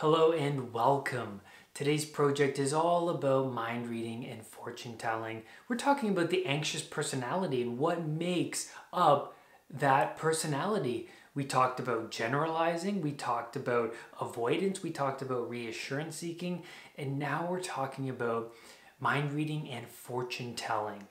Hello and welcome. Today's project is all about mind reading and fortune telling. We're talking about the anxious personality and what makes up that personality. We talked about generalizing, we talked about avoidance, we talked about reassurance seeking, and now we're talking about mind reading and fortune telling.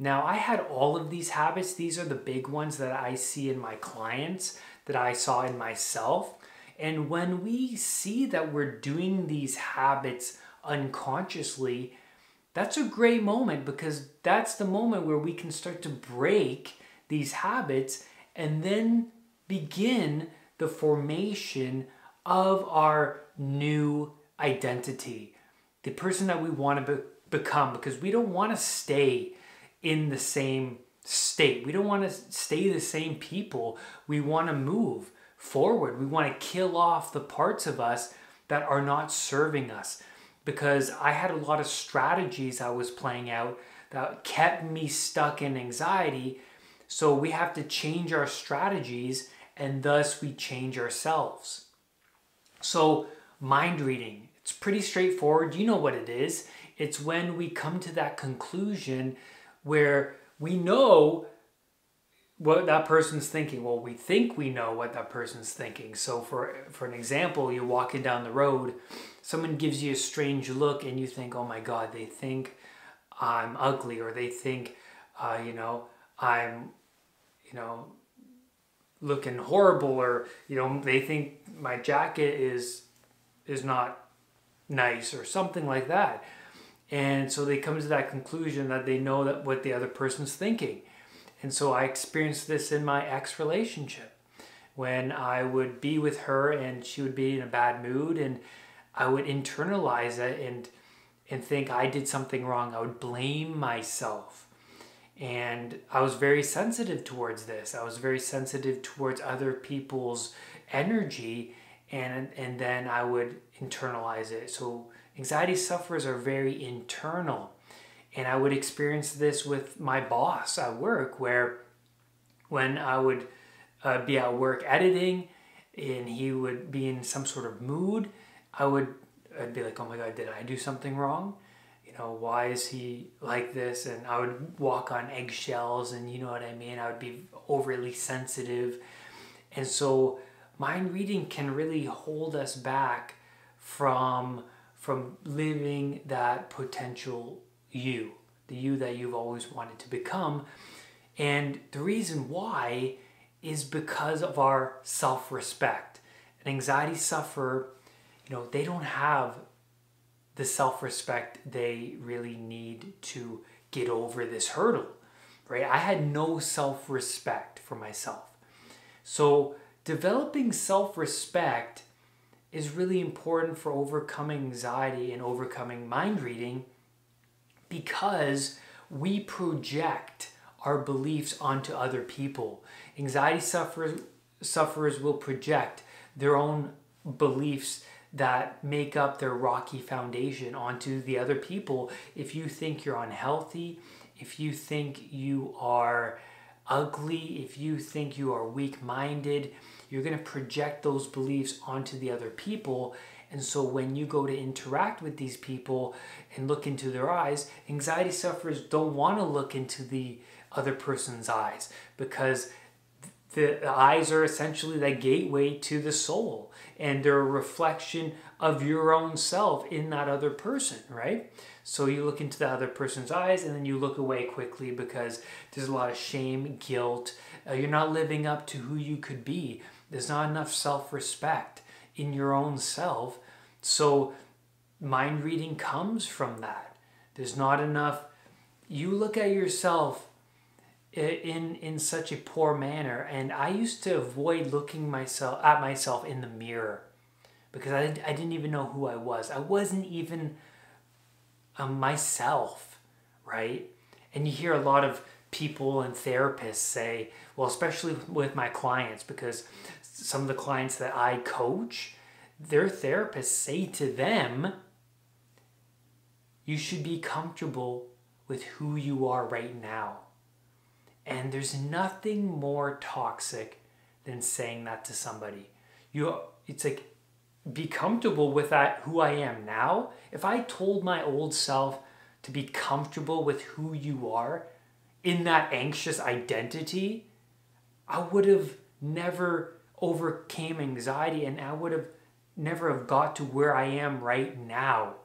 Now, I had all of these habits. These are the big ones that I see in my clients, that I saw in myself. And when we see that we're doing these habits unconsciously, that's a great moment because that's the moment where we can start to break these habits and then begin the formation of our new identity, the person that we want to be- become, because we don't want to stay in the same state. We don't want to stay the same people. We want to move forward. We want to kill off the parts of us that are not serving us. Because I had a lot of strategies I was playing out that kept me stuck in anxiety. So we have to change our strategies and thus we change ourselves. So, mind reading, it's pretty straightforward. You know what it is. It's when we come to that conclusion where we know what that person's thinking. Well, we think we know what that person's thinking. So for for an example, you're walking down the road, someone gives you a strange look and you think, "Oh my god, they think I'm ugly or they think uh, you know, I'm you know, looking horrible or you know, they think my jacket is is not nice or something like that." And so they come to that conclusion that they know that what the other person's thinking. And so I experienced this in my ex relationship when I would be with her and she would be in a bad mood and I would internalize it and and think I did something wrong. I would blame myself. And I was very sensitive towards this. I was very sensitive towards other people's energy and and then I would internalize it. So anxiety sufferers are very internal. And I would experience this with my boss at work, where when I would uh, be at work editing and he would be in some sort of mood, I would I'd be like, oh my God, did I do something wrong? You know, why is he like this? And I would walk on eggshells and you know what I mean? I would be overly sensitive. And so mind reading can really hold us back from from living that potential you, the you that you've always wanted to become. And the reason why is because of our self respect. An anxiety sufferer, you know, they don't have the self respect they really need to get over this hurdle, right? I had no self respect for myself. So, developing self respect is really important for overcoming anxiety and overcoming mind reading because we project our beliefs onto other people. Anxiety sufferers, sufferers will project their own beliefs that make up their rocky foundation onto the other people. If you think you're unhealthy, if you think you are ugly, if you think you are weak minded, you're going to project those beliefs onto the other people. And so when you go to interact with these people and look into their eyes, anxiety sufferers don't want to look into the other person's eyes because the eyes are essentially the gateway to the soul and they're a reflection of your own self in that other person, right? So you look into the other person's eyes and then you look away quickly because there's a lot of shame, guilt. Uh, you're not living up to who you could be. There's not enough self respect in your own self. So mind reading comes from that. There's not enough. You look at yourself in in such a poor manner and i used to avoid looking myself at myself in the mirror because i, I didn't even know who i was i wasn't even um, myself right and you hear a lot of people and therapists say well especially with my clients because some of the clients that i coach their therapists say to them you should be comfortable with who you are right now and there's nothing more toxic than saying that to somebody. You it's like be comfortable with that who I am now, if I told my old self to be comfortable with who you are in that anxious identity, I would have never overcame anxiety and I would have never have got to where I am right now.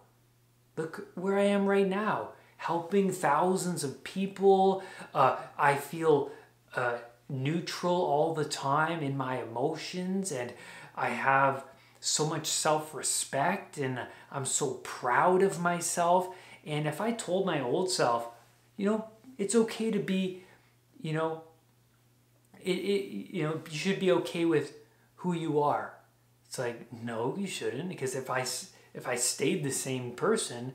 Look where I am right now, helping thousands of people. Uh, I feel uh, neutral all the time in my emotions and I have so much self respect and I'm so proud of myself. And if I told my old self, you know, it's okay to be, you know, it, it you know, you should be okay with who you are. It's like, no, you shouldn't because if I if I stayed the same person,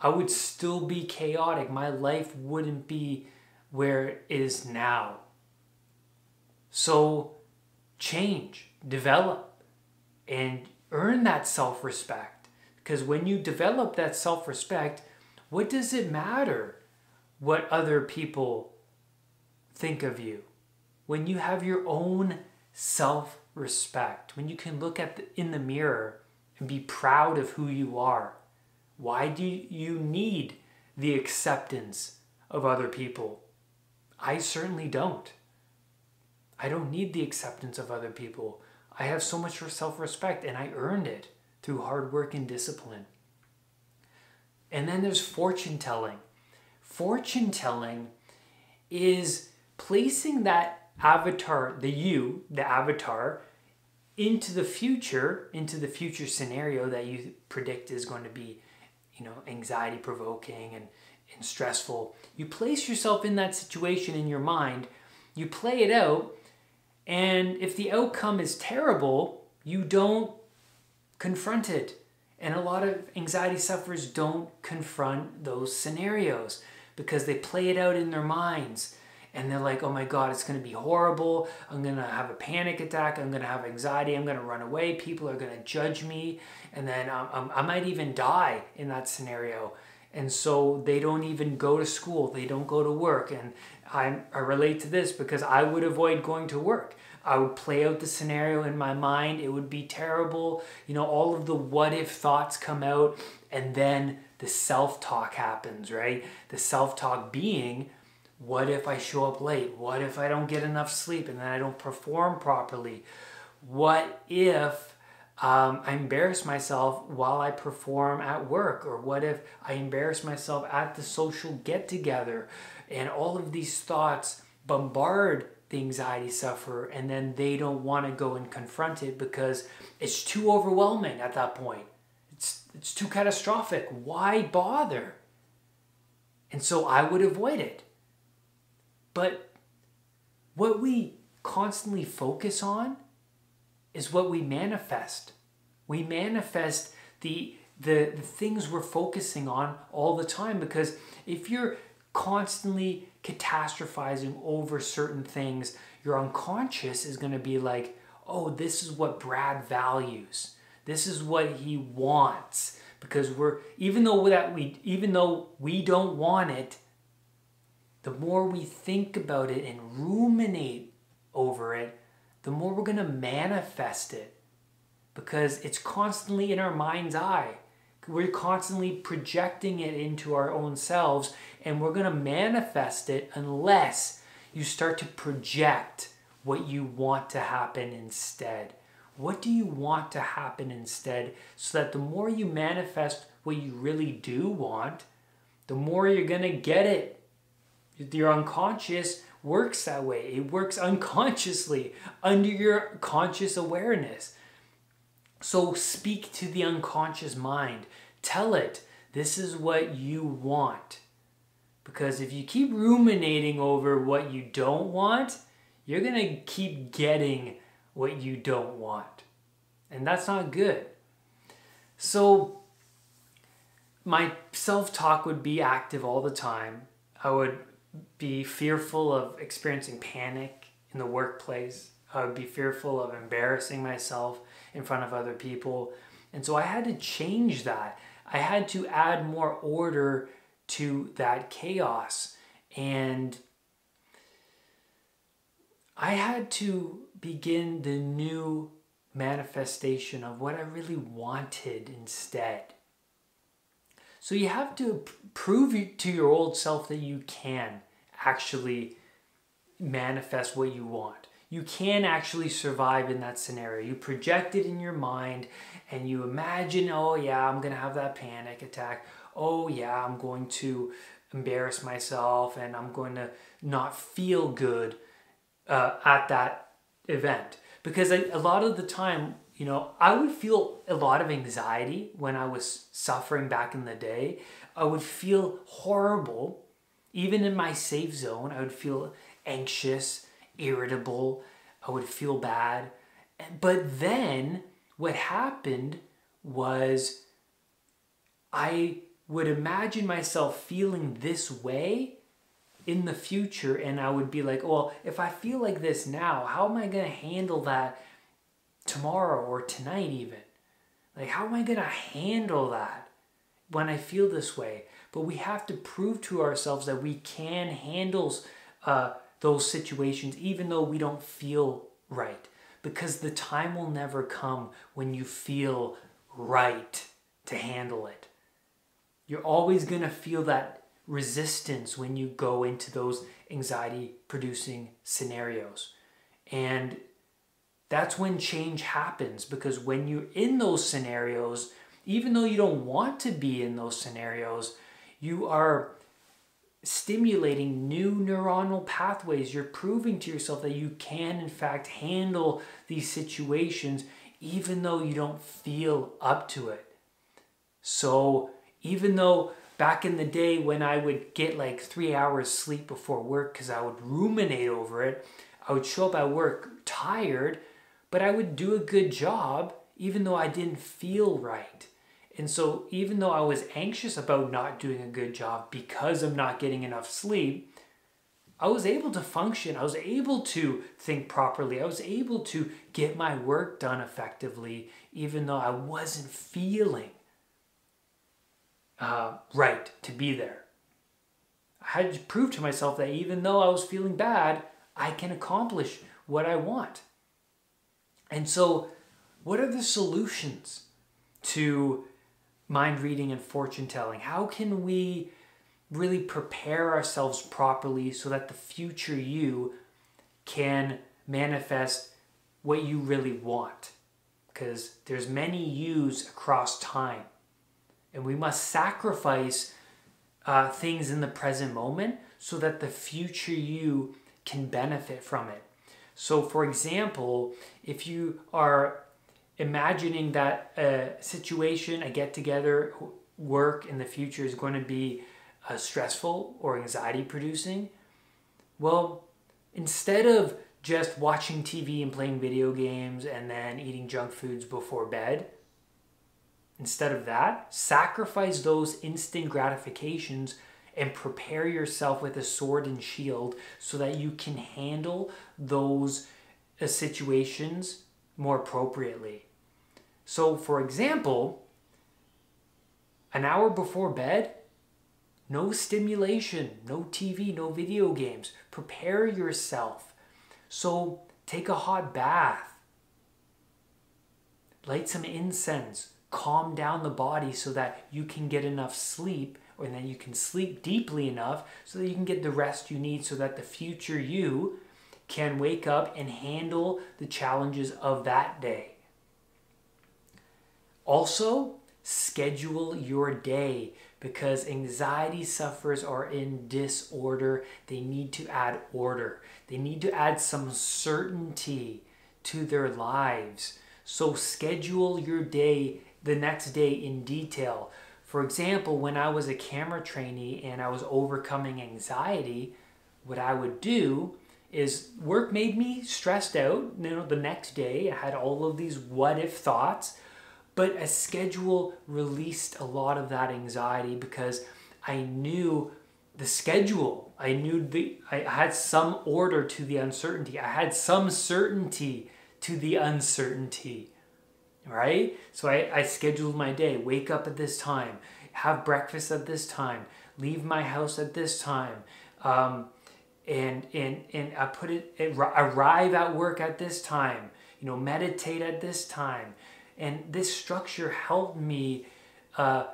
I would still be chaotic. My life wouldn't be where it is now. So change, develop, and earn that self respect. Because when you develop that self respect, what does it matter what other people think of you? When you have your own self respect, when you can look at the, in the mirror and be proud of who you are, why do you need the acceptance of other people? I certainly don't. I don't need the acceptance of other people. I have so much self respect and I earned it through hard work and discipline. And then there's fortune telling. Fortune telling is placing that avatar, the you, the avatar, into the future, into the future scenario that you predict is going to be, you know, anxiety provoking and, and stressful. You place yourself in that situation in your mind, you play it out, and if the outcome is terrible, you don't confront it. And a lot of anxiety sufferers don't confront those scenarios because they play it out in their minds. And they're like, oh my God, it's going to be horrible. I'm going to have a panic attack. I'm going to have anxiety. I'm going to run away. People are going to judge me. And then um, um, I might even die in that scenario. And so they don't even go to school. They don't go to work. And I, I relate to this because I would avoid going to work. I would play out the scenario in my mind. It would be terrible. You know, all of the what if thoughts come out, and then the self talk happens, right? The self talk being, what if I show up late? What if I don't get enough sleep and then I don't perform properly? What if um, I embarrass myself while I perform at work? Or what if I embarrass myself at the social get together? And all of these thoughts bombard the anxiety sufferer and then they don't want to go and confront it because it's too overwhelming at that point. It's, too catastrophic. Why bother? And so I would avoid it. But what we constantly focus on is what we manifest. We manifest the, the, the things we're focusing on all the time because if you're constantly catastrophizing over certain things, your unconscious is going to be like, oh, this is what Brad values. This is what he wants. Because we're even though that we even though we don't want it, the more we think about it and ruminate over it, the more we're going to manifest it. Because it's constantly in our mind's eye. We're constantly projecting it into our own selves and we're going to manifest it unless you start to project what you want to happen instead. What do you want to happen instead? So that the more you manifest what you really do want, the more you're going to get it. Your unconscious works that way. It works unconsciously under your conscious awareness. So speak to the unconscious mind. Tell it this is what you want. Because if you keep ruminating over what you don't want, you're going to keep getting what you don't want. And that's not good. So, my self talk would be active all the time. I would be fearful of experiencing panic in the workplace. I would be fearful of embarrassing myself in front of other people. And so I had to change that. I had to add more order to that chaos. And I had to begin the new manifestation of what I really wanted instead. So you have to prove to your old self that you can actually manifest what you want. You can actually survive in that scenario. You project it in your mind and you imagine, oh yeah, I'm gonna have that panic attack. Oh yeah, I'm going to embarrass myself and I'm going to not feel good uh, at that event. Because I, a lot of the time, you know, I would feel a lot of anxiety when I was suffering back in the day. I would feel horrible. Even in my safe zone, I would feel anxious, irritable. I would feel bad. But then what happened was I would imagine myself feeling this way in the future and I would be like, well, if I feel like this now, how am I going to handle that tomorrow or tonight even. Like, how am I going to handle that when I feel this way? But we have to prove to ourselves that we can handle uh, those situations even though we don't feel right. Because the time will never come when you feel right to handle it. You're always going to feel that resistance when you go into those anxiety producing scenarios. And that's when change happens because when you're in those scenarios, even though you don't want to be in those scenarios, you are stimulating new neuronal pathways. You're proving to yourself that you can, in fact, handle these situations even though you don't feel up to it. So, even though back in the day when I would get like three hours sleep before work because I would ruminate over it, I would show up at work tired but I would do a good job even though I didn't feel right. And so, even though I was anxious about not doing a good job because of not getting enough sleep, I was able to function. I was able to think properly. I was able to get my work done effectively, even though I wasn't feeling uh, right to be there. I had to prove to myself that even though I was feeling bad, I can accomplish what I want. And so, what are the solutions to mind reading and fortune telling? How can we really prepare ourselves properly so that the future you can manifest what you really want? Because there's many yous across time, and we must sacrifice uh, things in the present moment so that the future you can benefit from it. So, for example, if you are imagining that a situation, a get together, work in the future is going to be uh, stressful or anxiety producing, well, instead of just watching TV and playing video games and then eating junk foods before bed, instead of that, sacrifice those instant gratifications and prepare yourself with a sword and shield so that you can handle those uh, situations more appropriately. So, for example, an hour before bed, no stimulation, no TV, no video games. Prepare yourself. So, take a hot bath, light some incense, calm down the body so that you can get enough sleep and then you can sleep deeply enough so that you can get the rest you need so that the future you can wake up and handle the challenges of that day. Also, schedule your day because anxiety sufferers are in disorder. They need to add order, they need to add some certainty to their lives. So, schedule your day the next day in detail. For example, when I was a camera trainee and I was overcoming anxiety, what I would do is work made me stressed out. You know, the next day I had all of these what if thoughts, but a schedule released a lot of that anxiety because I knew the schedule. I knew the I had some order to the uncertainty. I had some certainty to the uncertainty right? So I, I scheduled my day, wake up at this time, have breakfast at this time, leave my house at this time, um, and, and, and I put it, arrive at work at this time, you know, meditate at this time. And this structure helped me, uh,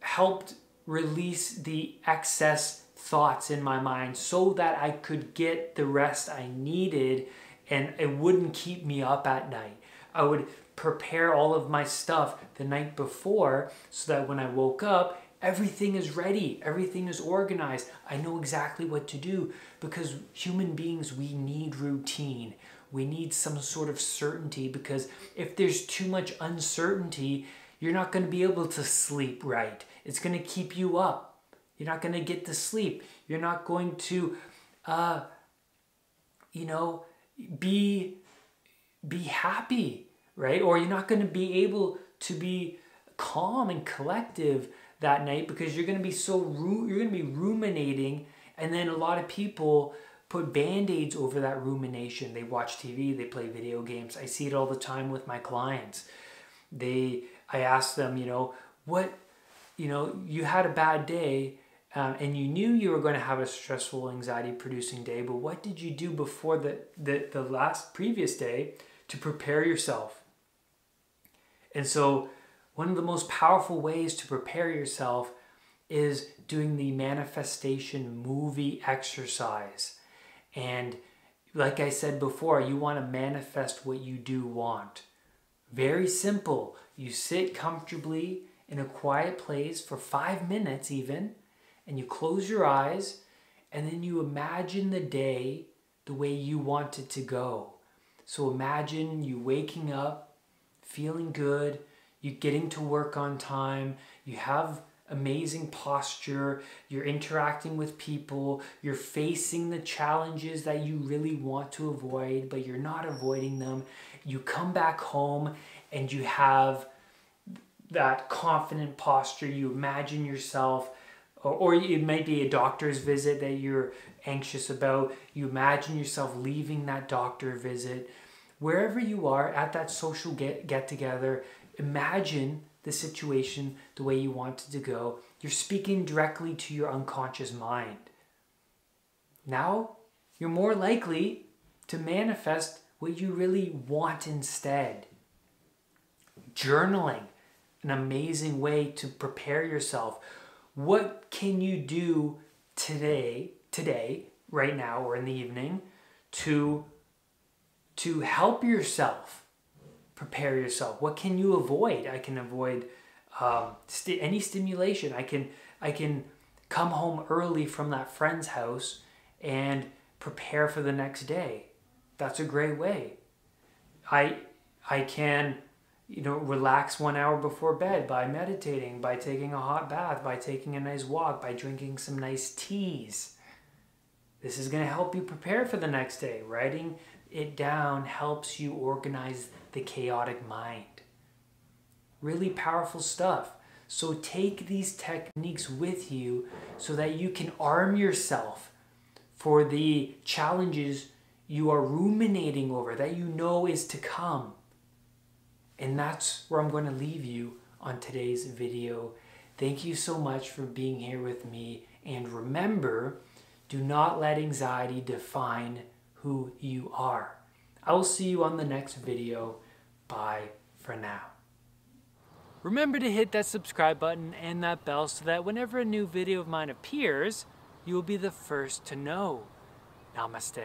helped release the excess thoughts in my mind so that I could get the rest I needed and it wouldn't keep me up at night. I would prepare all of my stuff the night before so that when I woke up, everything is ready, everything is organized. I know exactly what to do because human beings, we need routine. We need some sort of certainty because if there's too much uncertainty, you're not going to be able to sleep right. It's going to keep you up. You're not going to get to sleep. You're not going to, uh, you know, be be happy, right? Or you're not going to be able to be calm and collective that night because you're going to be so ru- you're going to be ruminating and then a lot of people put band-aids over that rumination. They watch tv they play video games. I see it all the time with my clients. They i ask them you know what you know you had a bad day um, and you knew you were going to have a stressful anxiety producing day but what did you do before the, the the last previous day to prepare yourself and so one of the most powerful ways to prepare yourself is doing the manifestation movie exercise and like I said before, you want to manifest what you do want. Very simple. You sit comfortably in a quiet place for five minutes, even, and you close your eyes, and then you imagine the day the way you want it to go. So imagine you waking up, feeling good, you getting to work on time, you have amazing posture, you're interacting with people, you're facing the challenges that you really want to avoid, but you're not avoiding them. You come back home and you have that confident posture. You imagine yourself, or, or it might be a doctor's visit that you're anxious about. You imagine yourself leaving that doctor visit. Wherever you are at that social get, get together, imagine the situation the way you want it to go. You're speaking directly to your unconscious mind. Now, you're more likely to manifest what you really want instead. Journaling, an amazing way to prepare yourself. What can you do today, today, right now or in the evening to to help yourself prepare yourself. What can you avoid? I can avoid um, st- any stimulation. I can I can come home early from that friend's house and prepare for the next day. That's a great way. I I can you know relax one hour before bed by meditating, by taking a hot bath, by taking a nice walk, by drinking some nice teas. This is going to help you prepare for the next day. Writing it down helps you organize the chaotic mind. Really powerful stuff. So take these techniques with you so that you can arm yourself for the challenges you are ruminating over that you know is to come. And that's where I'm going to leave you on today's video. Thank you so much for being here with me. And remember, do not let anxiety define who you are. I will see you on the next video. Bye for now. Remember to hit that subscribe button and that bell so that whenever a new video of mine appears, you will be the first to know. Namaste.